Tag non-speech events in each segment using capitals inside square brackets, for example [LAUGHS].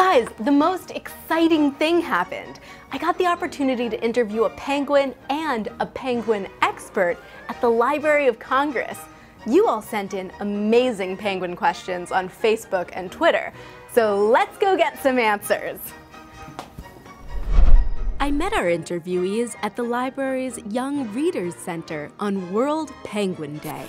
Guys, the most exciting thing happened. I got the opportunity to interview a penguin and a penguin expert at the Library of Congress. You all sent in amazing penguin questions on Facebook and Twitter, so let's go get some answers. I met our interviewees at the library's Young Readers Center on World Penguin Day.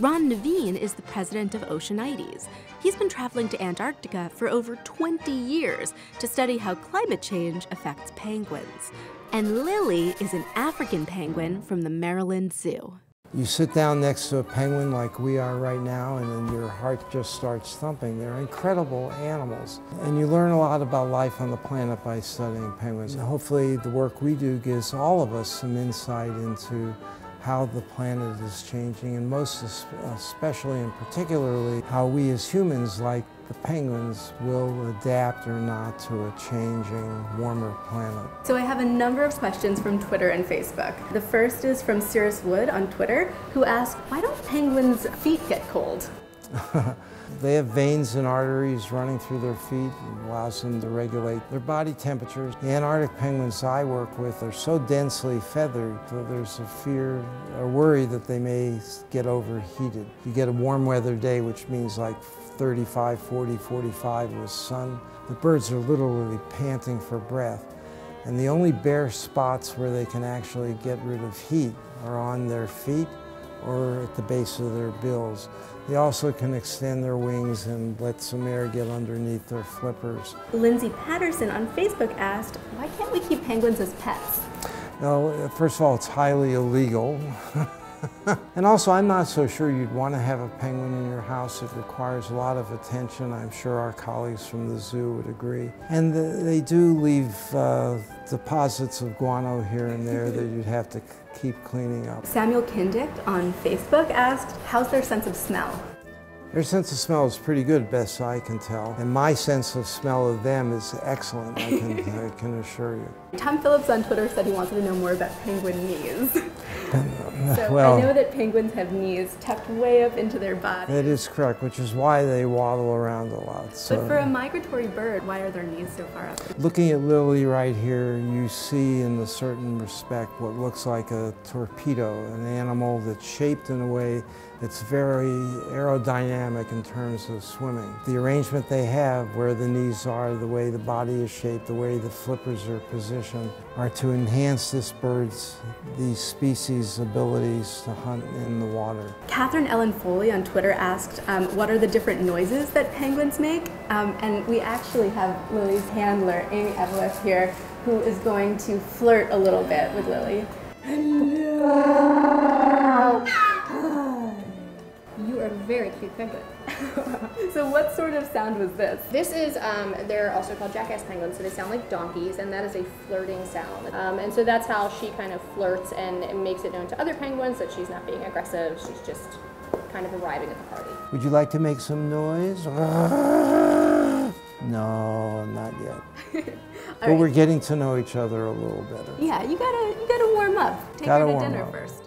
Ron Naveen is the president of Oceanites. He's been traveling to Antarctica for over 20 years to study how climate change affects penguins. And Lilly is an African penguin from the Maryland Zoo. You sit down next to a penguin like we are right now, and then your heart just starts thumping. They're incredible animals. And you learn a lot about life on the planet by studying penguins. And hopefully, the work we do gives all of us some insight into how the planet is changing, and most especially and particularly how we as humans, like the penguins, will adapt or not to a changing, warmer planet. So I have a number of questions from Twitter and Facebook. The first is from Cirrus Wood on Twitter, who asked, why don't penguins' feet get cold? [LAUGHS] they have veins and arteries running through their feet and allows them to regulate their body temperatures. The Antarctic penguins I work with are so densely feathered that there's a fear, a worry that they may get overheated. You get a warm weather day, which means like 35, 40, 45 with sun. The birds are literally panting for breath. And the only bare spots where they can actually get rid of heat are on their feet or at the base of their bills. They also can extend their wings and let some air get underneath their flippers. Lindsay Patterson on Facebook asked, why can't we keep penguins as pets? No, first of all, it's highly illegal. [LAUGHS] [LAUGHS] and also, I'm not so sure you'd want to have a penguin in your house. It requires a lot of attention. I'm sure our colleagues from the zoo would agree. And the, they do leave uh, deposits of guano here and there that you'd have to keep cleaning up. Samuel Kindick on Facebook asked, how's their sense of smell? Their sense of smell is pretty good, best I can tell. And my sense of smell of them is excellent, I can, [LAUGHS] I can assure you. Tom Phillips on Twitter said he wanted to know more about penguin knees. [LAUGHS] so well, I know that penguins have knees tucked way up into their body. That is correct, which is why they waddle around a lot. So. But for a migratory bird, why are their knees so far up? Looking at Lilly right here, you see in a certain respect what looks like a torpedo, an animal that's shaped in a way that's very aerodynamic in terms of swimming. The arrangement they have, where the knees are, the way the body is shaped, the way the flippers are positioned, are to enhance this bird's, these species' abilities to hunt in the water. Catherine Ellen Foley on Twitter asked, um, what are the different noises that penguins make? Um, and we actually have Lilly's handler, Amy Eveleth here, who is going to flirt a little bit with Lilly. very cute penguin. [LAUGHS] so what sort of sound was this? This is, um, they're also called jackass penguins, so they sound like donkeys, and that is a flirting sound. Um, and so that's how she kind of flirts and makes it known to other penguins that she's not being aggressive, she's just kind of arriving at the party. Would you like to make some noise? No, not yet. [LAUGHS] but right. we're getting to know each other a little better. Yeah, you gotta you gotta warm up. Take gotta her to dinner up. first.